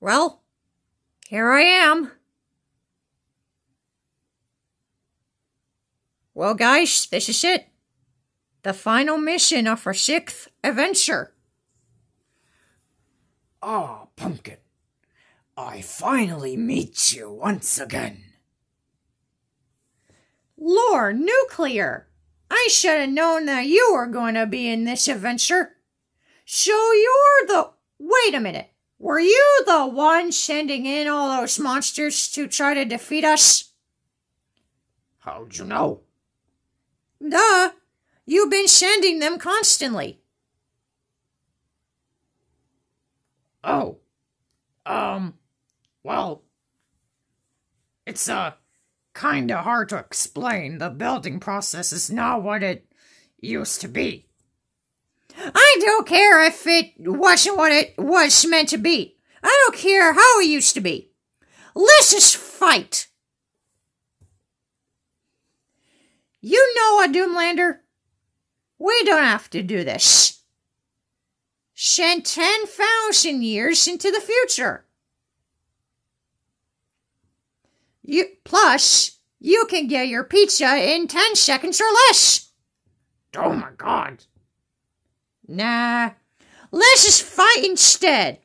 Well, here I am. Well, guys, this is it. The final mission of our sixth adventure. Ah, Pumpkin. I finally meet you once again. Lord Nuclear! I should have known that you were going to be in this adventure. So you're the. Wait a minute. Were you the one sending in all those monsters to try to defeat us? How'd you know? Duh. You've been sending them constantly. Oh. Um. Well. It's, uh, kinda hard to explain. The building process is not what it used to be. I don't care if it wasn't what it was meant to be. I don't care how it used to be. Let's just fight. You know a Doomlander? We don't have to do this. Send 10,000 years into the future. You, plus, you can get your pizza in 10 seconds or less. Oh my god. Nah, let's just fight instead.